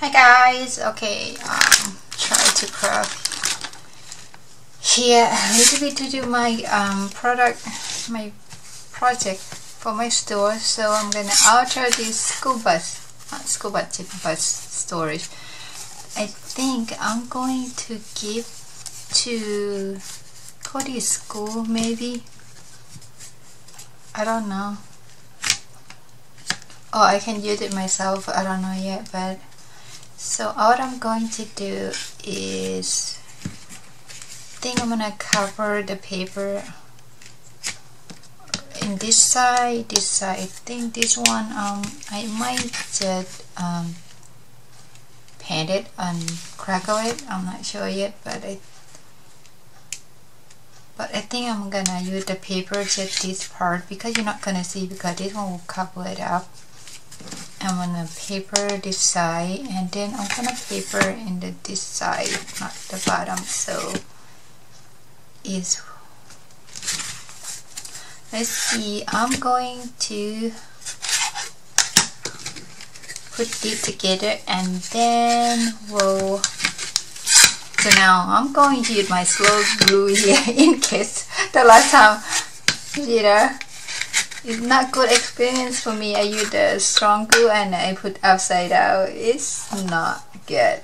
Hi guys, okay, um, try to craft here a little bit to do my um, product, my project for my store. So I'm gonna alter this school bus, not school bus, bus storage. I think I'm going to give to Cody school maybe. I don't know. Oh, I can use it myself. I don't know yet, but so what I'm going to do is I think I'm gonna cover the paper in this side, this side. I think this one um I might just um paint it and crackle it. I'm not sure yet, but I but I think I'm gonna use the paper just this part because you're not gonna see because this one will cover it up I'm gonna paper this side and then I'm gonna paper in the this side not the bottom so is let's see I'm going to put this together and then we'll so now I'm going to use my slow glue here in case the last time you know it's not good experience for me. I use the strong glue and I put upside down. It's not good.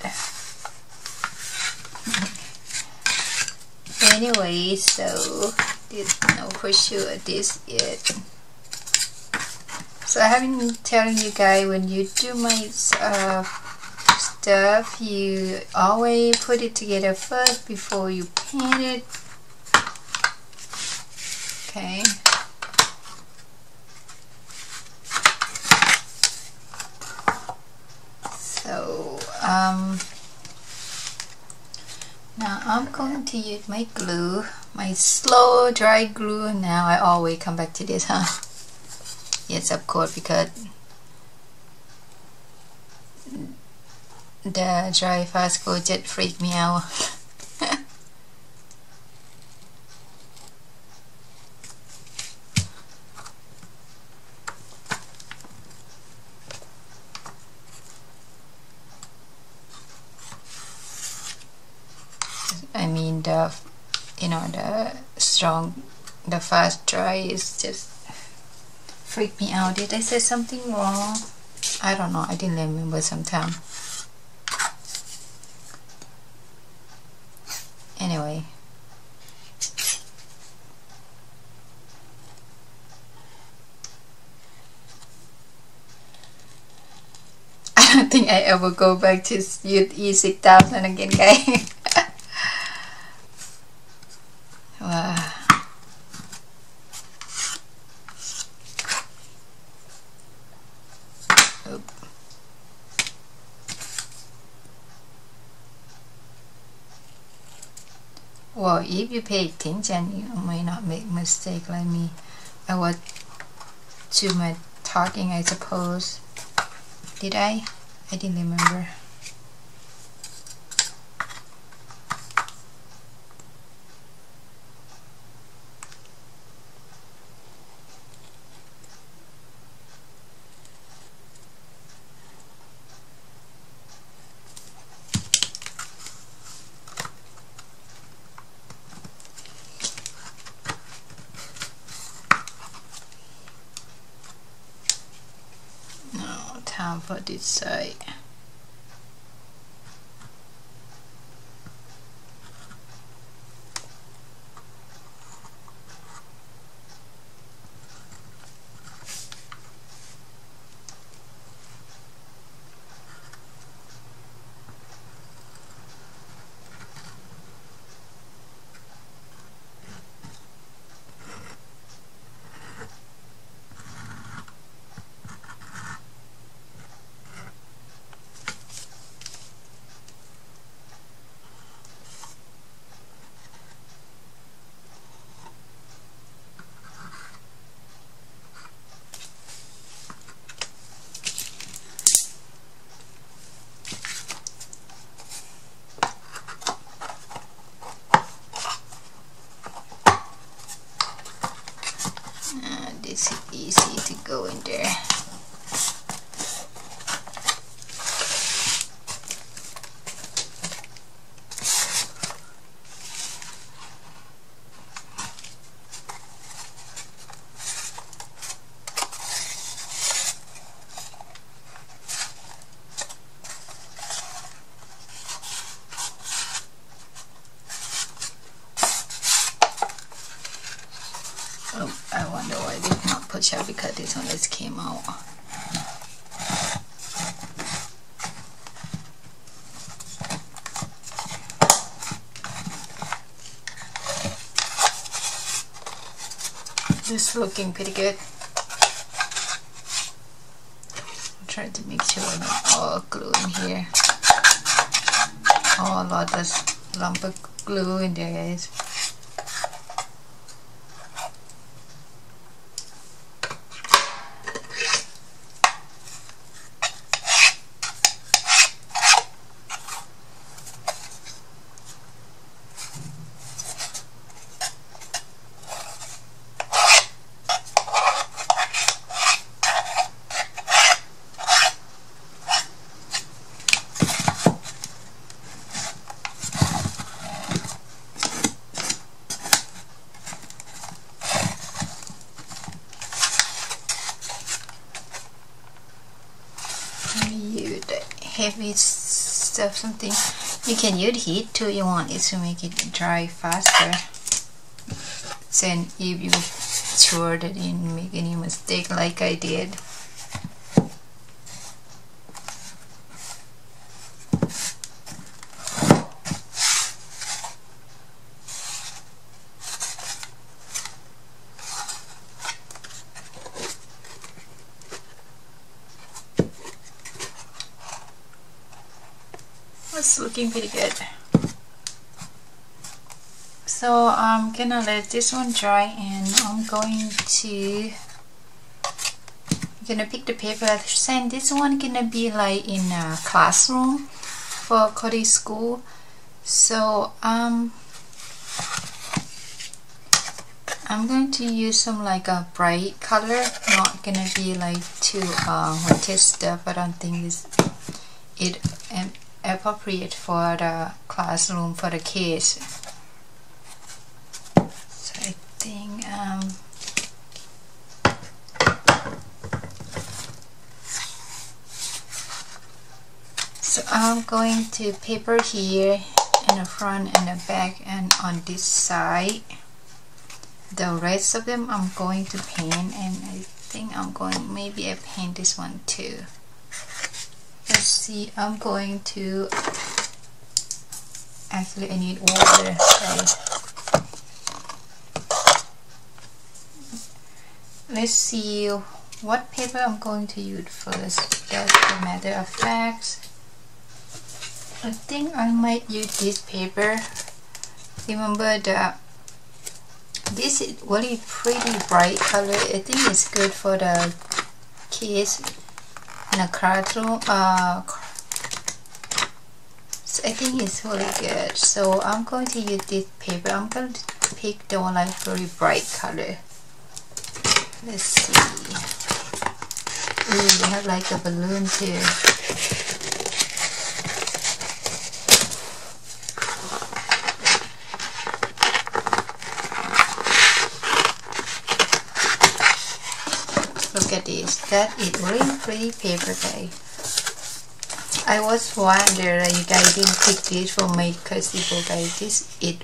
anyway, so this no for sure this it. So I have been telling you guys when you do my uh, stuff, you always put it together first before you paint it. Okay. Um, now I'm going to use my glue my slow dry glue. Now I always come back to this huh? Yes of course because the dry fast glue just freak me out I mean the you know the strong the fast dry is just freak me out. Did I say something wrong? I don't know. I didn't remember sometime. Anyway. I don't think I ever go back to Youth E6000 again guys Well, if you pay attention, you might not make mistake like me. I was too much talking, I suppose. Did I? I didn't remember. For this side This is looking pretty good. I'm trying to make sure I'm not all glue in here. Oh, a lot of lump of glue in there, guys. Heavy stuff something? You can use heat too you want it to make it dry faster. Then if you sure that you make any mistake like I did it's looking pretty good. So I'm gonna let this one dry and I'm going to gonna pick the paper. And this one gonna be like in a classroom for Cody school. So um I'm going to use some like a bright color not gonna be like too uh, stuff I don't think this it appropriate for the classroom for the kids. So I think um, so I'm going to paper here in the front and the back and on this side. The rest of them I'm going to paint and I think I'm going maybe I paint this one too let's see I'm going to actually I need water okay. let's see what paper I'm going to use first that's the matter of fact I think I might use this paper. Remember that this is really pretty bright color. I think it's good for the kids classroom uh, so I think it's really good. So I'm going to use this paper. I'm going to pick the one like very bright color. Let's see. Ooh, we have like a balloon too look at this that is really pretty paper guys I was wondering that you guys didn't pick this for my festival guys this is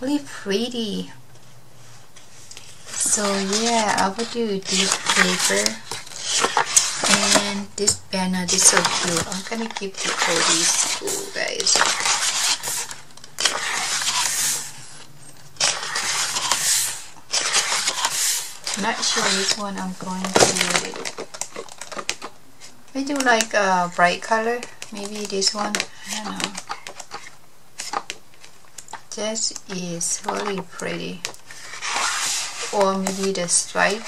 really pretty. So yeah I will do this paper and this banner this so cute. I'm gonna keep the Cody school guys not sure which one I'm going to I do like a bright color. Maybe this one. I don't know. This is really pretty. Or maybe the stripe.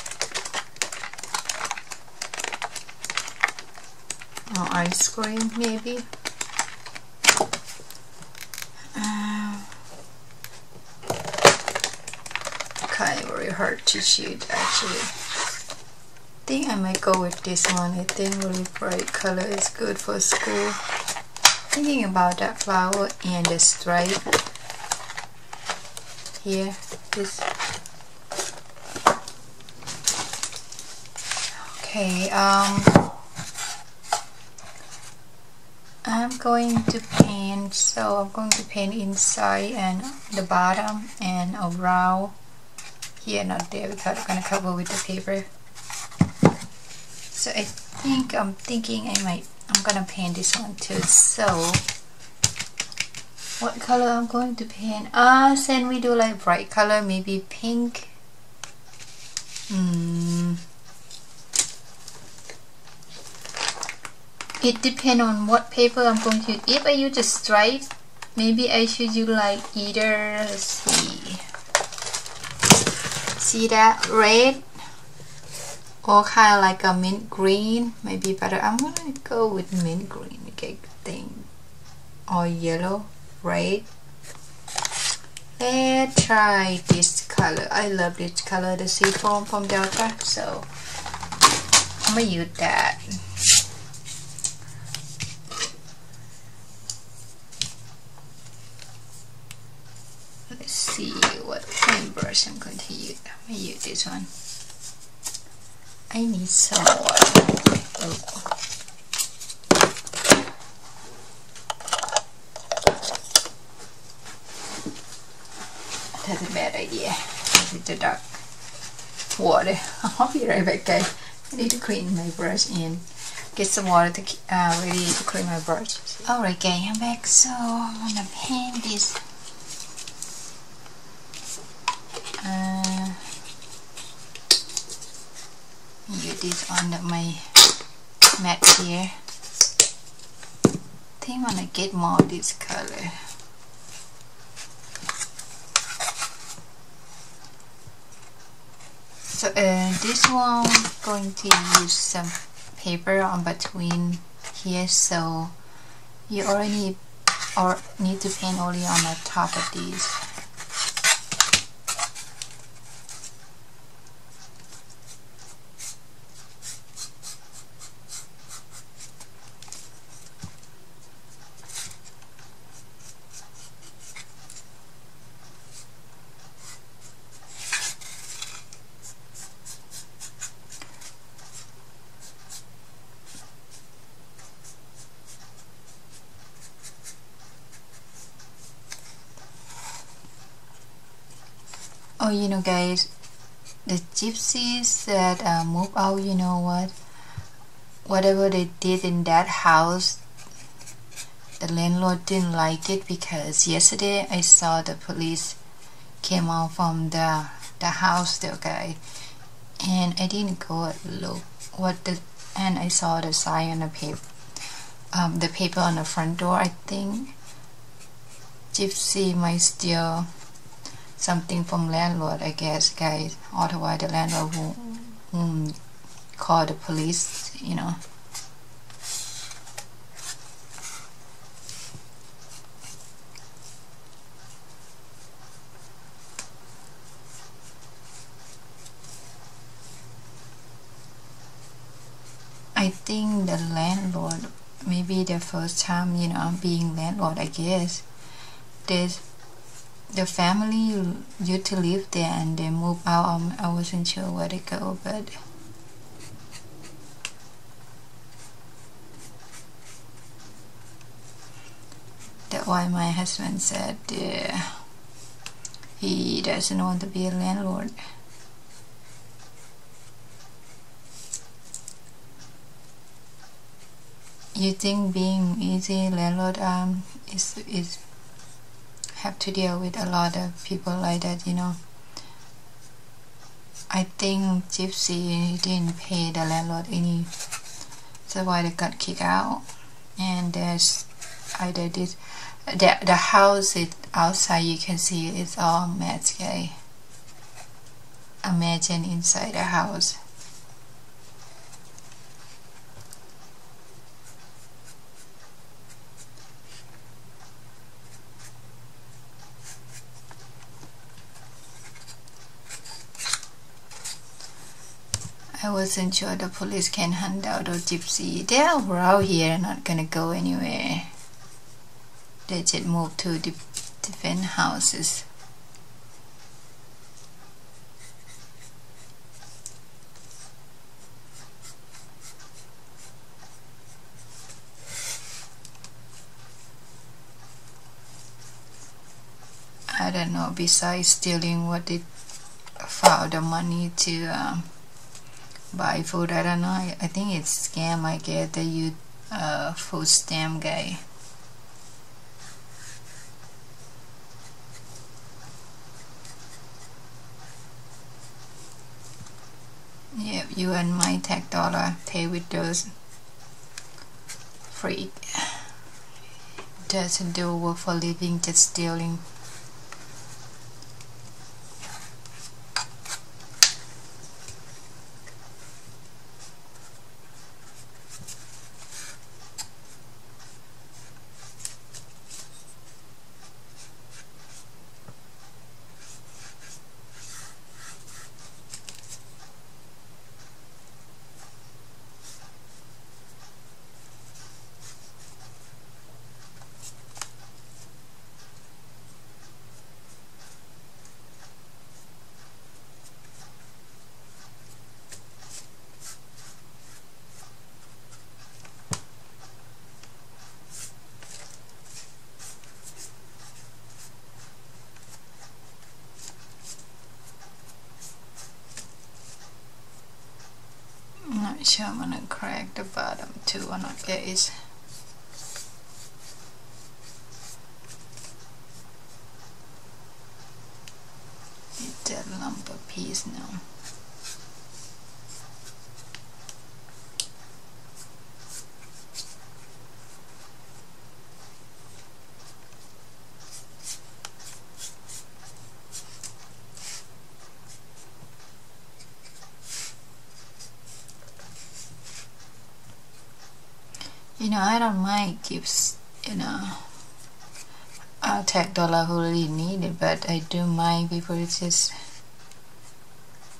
Or ice cream maybe to shoot actually. I think I might go with this one. I think really bright color is good for school. Thinking about that flower and the stripe here. This okay. Um, I'm going to paint. So I'm going to paint inside and the bottom and around here not there because I'm gonna cover with the paper so I think I'm thinking I might I'm gonna paint this one too. So what color I'm going to paint ah uh, we do like bright color maybe pink. Hmm. It depends on what paper I'm going to. If I use a stripe maybe I should use like either let's see see that red or kind of like a mint green maybe better. I'm gonna go with mint green okay thing or yellow red. Let's try this color. I love this color the seafoam from Delta so I'm gonna use that let's see what paintbrush I'm going to use I'm gonna use this one I need some water. Oh. That's a bad idea. With the dark water. I'll be right back guys. I need to clean my brush and get some water to uh, ready to clean my brush. Alright guys, I'm back. So I'm gonna paint this. Use this on my mat here. I think I want to get more of this color. So uh, this one I'm going to use some paper on between here so you already or need to paint only on the top of these guys the gypsies that uh, out you know what? Whatever they did in that house the landlord didn't like it because yesterday I saw the police came out from the the house there guy and I didn't go look. What the and I saw the sign on the paper um, the paper on the front door I think. Gypsy might still something from landlord I guess guys otherwise the landlord will, will call the police you know. I think the landlord maybe the first time you know being landlord I guess there's the family used to live there and they moved out. Um, I wasn't sure where they go but that's why my husband said uh, he doesn't want to be a landlord. You think being easy landlord um is is have to deal with a lot of people like that you know. I think Gypsy didn't pay the landlord any so why they got kicked out. And there's either this the, the house is outside you can see it's all mess okay. Imagine inside the house I wasn't sure the police can hunt out a gypsy. They are around here, not gonna go anywhere. They just move to the different houses. I don't know, besides stealing what they found the money to um, buy food. I don't know. I, I think it's scam. I get that you uh, food stamp guy. Yep, you and my tech dollar pay with those freak doesn't do work for living, just stealing. not sure I'm gonna crack the bottom not guys get that lumber piece now know I don't mind gifts you know. I'll take dollar who really need it but I do mind people just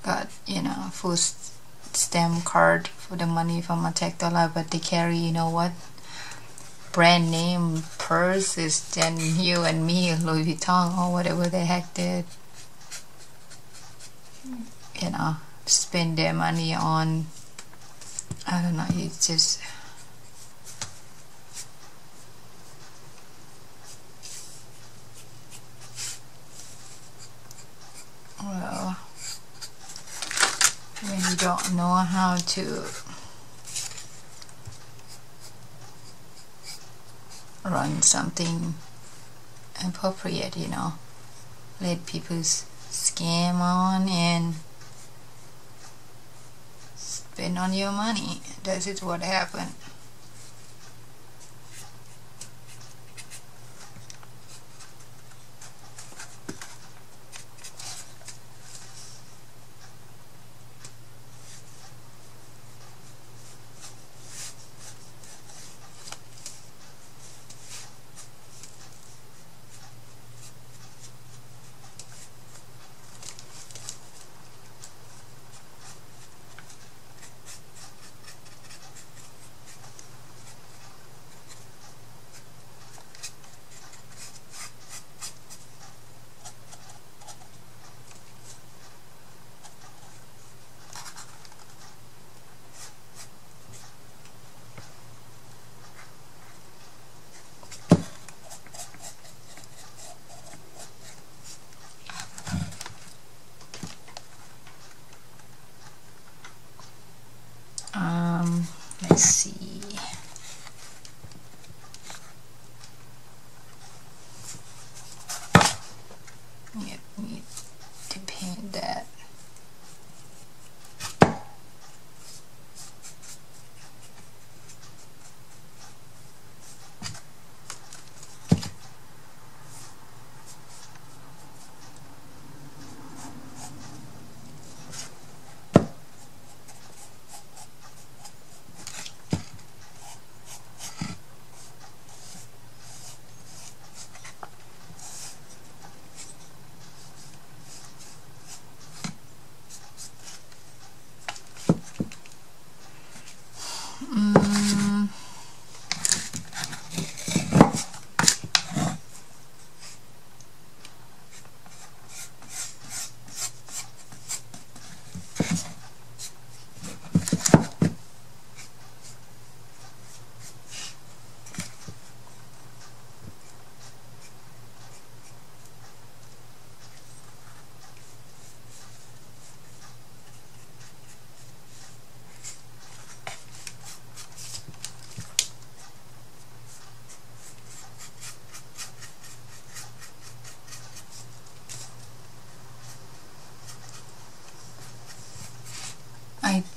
got you know full stamp card for the money from a tech dollar but they carry you know what? Brand name purses is then you and me Louis Vuitton or whatever the heck did you know spend their money on. I don't know it's just well when you don't know how to run something appropriate you know. Let people scam on and spend on your money. That is what happened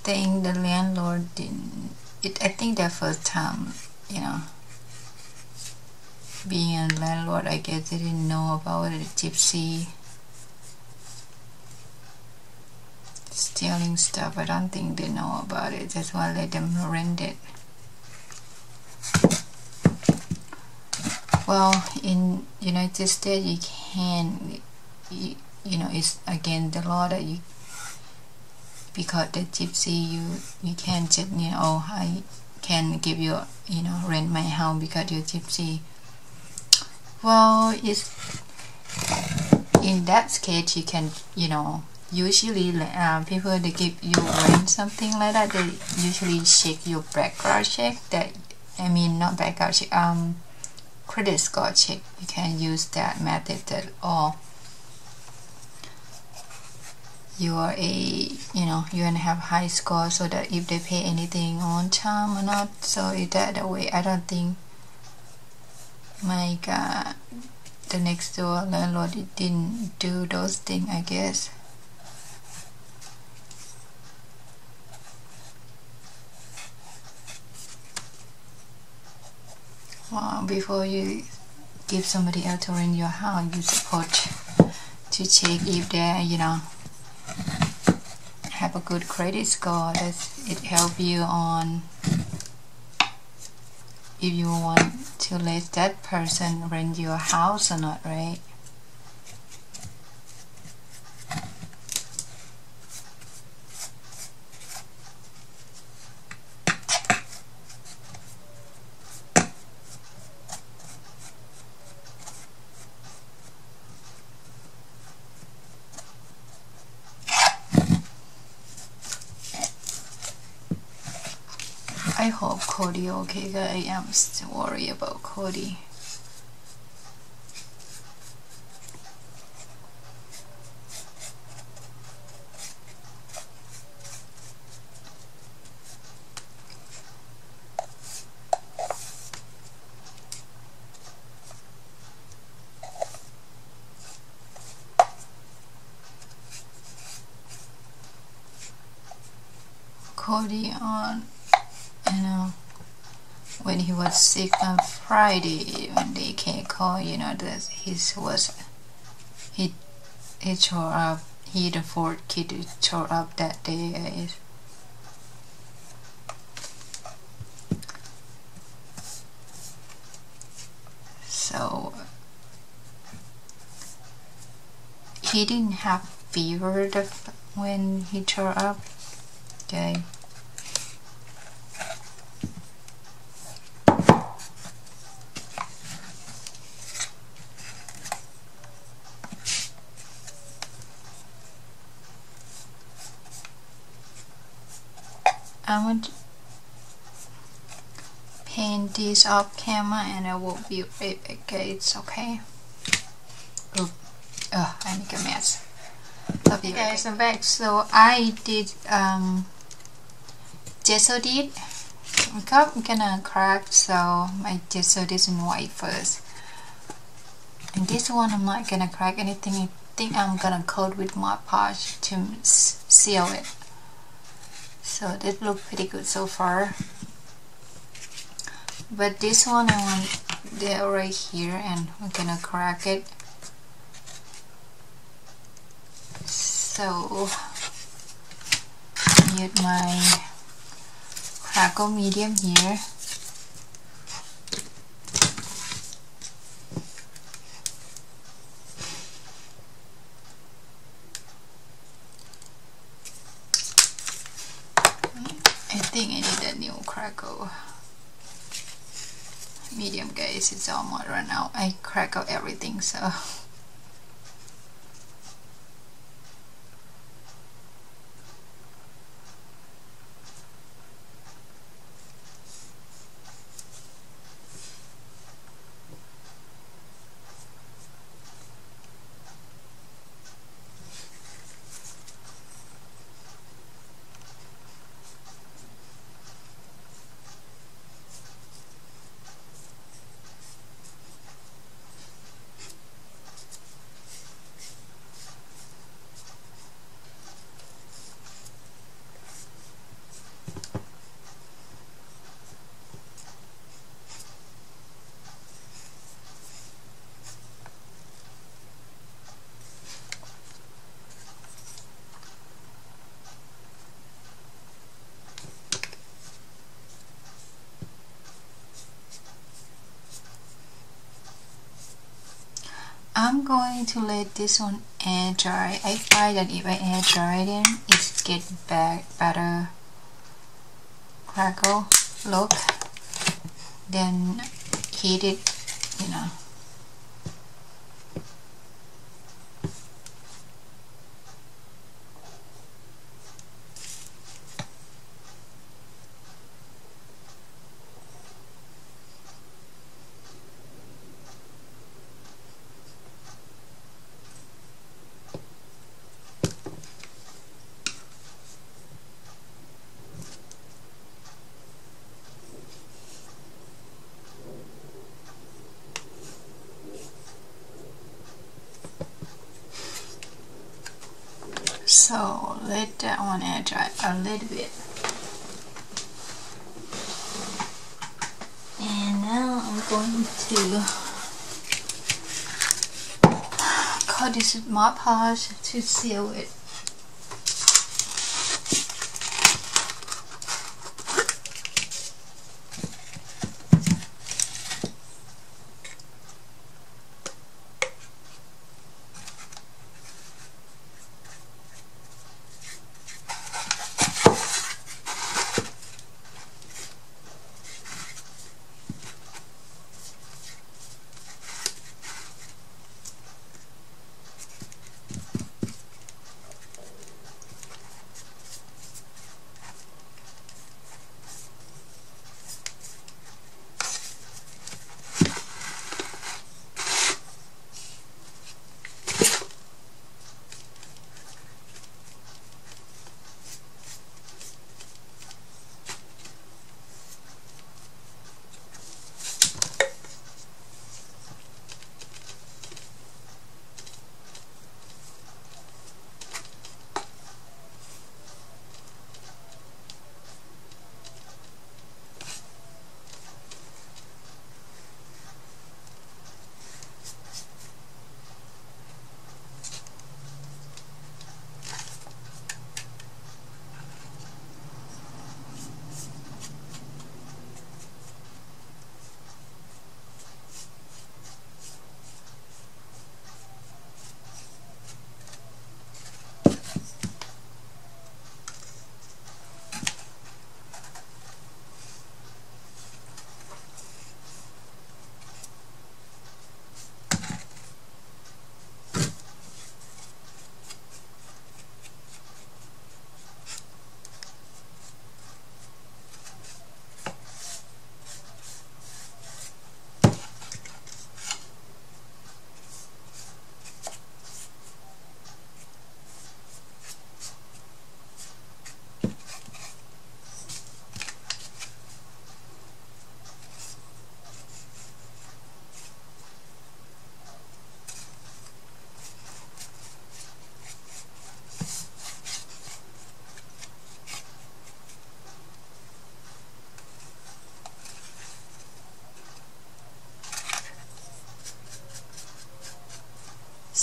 think the landlord didn't it I think their first time you know being a landlord I guess they didn't know about the gypsy stealing stuff. I don't think they know about it. That's why I let them rent it. Well in United States you can you, you know it's again the law that you because the gypsy you you can just you know oh, I can give you you know rent my house because you're gypsy. Well it's in that case you can you know usually uh, people they give you rent something like that they usually check your background check that I mean not background check um credit score check. You can use that method at all you are a you know you gonna have high score so that if they pay anything on time or not. So is that way I don't think my god the next door landlord didn't do those things I guess. Well, before you give somebody else to rent your house you support to check if they you know have a good credit score. That it help you on if you want to let that person rent your house or not right I hope Cody okay. I am still worried about Cody. Cody on when he was sick on Friday when they can't call you know that his was he he tore up he the fourth kid tore up that day so he didn't have fever when he tore up okay I want to paint this off camera and I will be right back guys okay? Oop. oh I make a mess. Love you guys. I'm back. So I did um gesso did I'm gonna crack so my gesso this in white first. And this one I'm not gonna crack anything. I think I'm gonna coat with Mod Podge to seal it so that look pretty good so far. But this one I want they're right here and we're gonna crack it. So use my crackle medium here think I need a new crackle. Medium guys it's almost run now I crackle everything so I'm going to let this one air dry. I find that if I air dry them, it gets back better crackle look. Then heat it, you know. So let that one air dry a little bit. And now I'm going to cut this Mod Podge to seal it.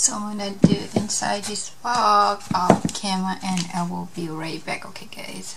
So I'm gonna do inside this box of camera and I will be right back. Okay guys